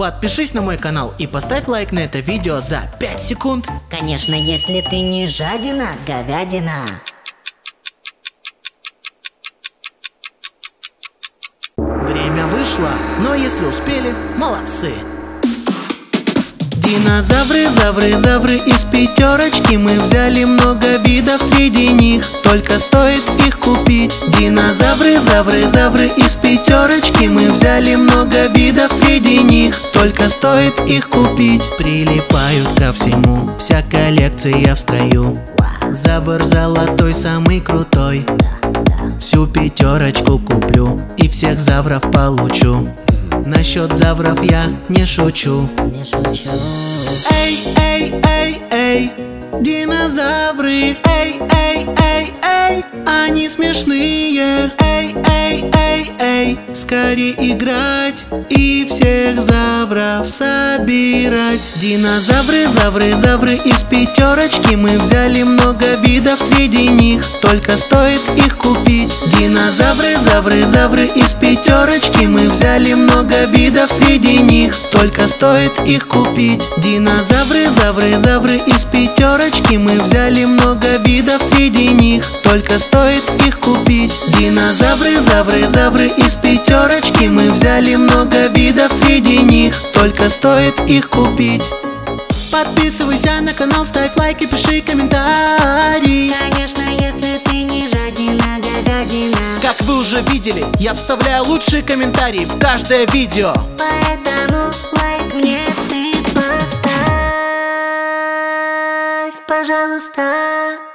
подпишись на мой канал и поставь лайк на это видео за 5 секунд. Конечно, если ты не жадина, говядина. Время вышло, но если успели, молодцы. Динозавры, завры, завры из пятерочки Мы взяли много видов среди них Только стоит их купить Динозавры, завры, завры из пятерочки Мы взяли много видов среди них Только стоит их купить. Прилипают ко всему Вся коллекция в строю. Забор золотой, самый крутой. Всю пятерочку куплю И всех завров получу. Насчет завров я не шучу. Эй, эй, эй, эй Динозавры. Эй, эй, эй, эй Они смешные. Эй, эй, эй, эй Скорее играть И всех завров собирать. Динозавры, завры, завры Из пятерочки. Мы взяли много видов среди них Только стоит их купить. Динозавры, завры, завры Из пятерочки. Мы взяли много видов среди них Только стоит их купить. Динозавры, завры, завры Из пятерочки. Мы взяли много видов среди них Только стоит их купить. Динозавры, завры, завры Из пятерочки мы взяли много видов среди них Только стоит их купить Подписывайся на канал, ставь лайк и пиши комментарий Конечно, если ты не жадина, говядина. Как вы уже видели, я вставляю лучшие комментарии в каждое видео Поэтому лайк мне ты поставь, пожалуйста.